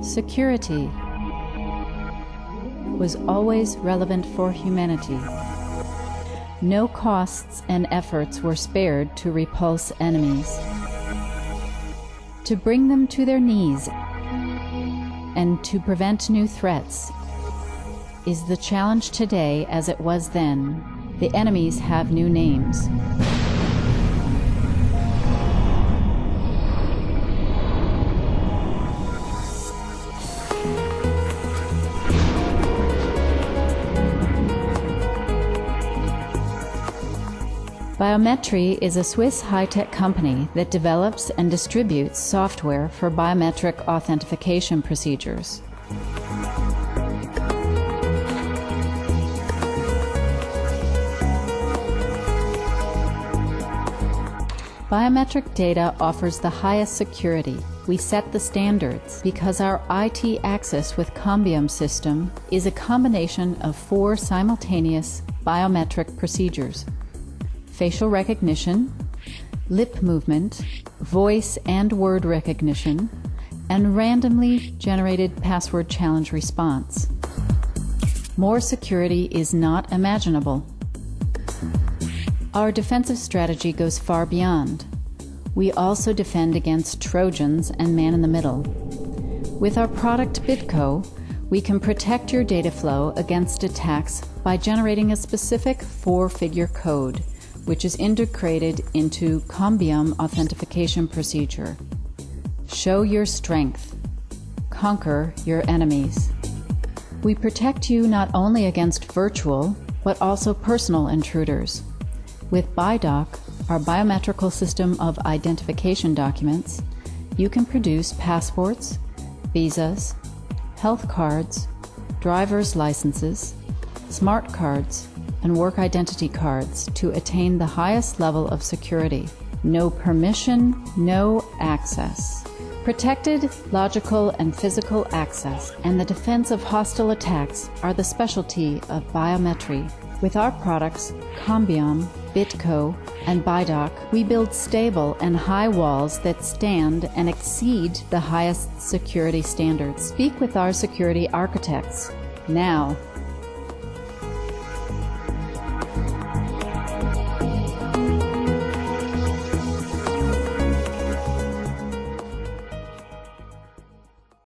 Security was always relevant for humanity. No costs and efforts were spared to repulse enemies, to bring them to their knees, and to prevent new threats is the challenge today as it was then. The enemies have new names. Biometry is a Swiss high tech company that develops and distributes software for biometric authentication procedures. Biometric data offers the highest security. We set the standards because our IT access with ComBiom system is a combination of four simultaneous biometric procedures facial recognition, lip movement, voice and word recognition, and randomly generated password challenge response. More security is not imaginable. Our defensive strategy goes far beyond. We also defend against Trojans and man in the middle. With our product BitCo, we can protect your data flow against attacks by generating a specific four figure code, which is integrated into ComBiom authentication procedure. Show your strength. Conquer your enemies. We protect you not only against virtual, but also personal intruders. With BIDOC, our biometrical system of identification documents, you can produce passports, visas, health cards, driver's licenses, smart cards, and work identity cards to attain the highest level of security. No permission, no access. Protected, logical, and physical access and the defense of hostile attacks are the specialty of biometry. With our products, ComBiom, BitCo, and BIDOC, we build stable and high walls that stand and exceed the highest security standards. Speak with our security architects. Now,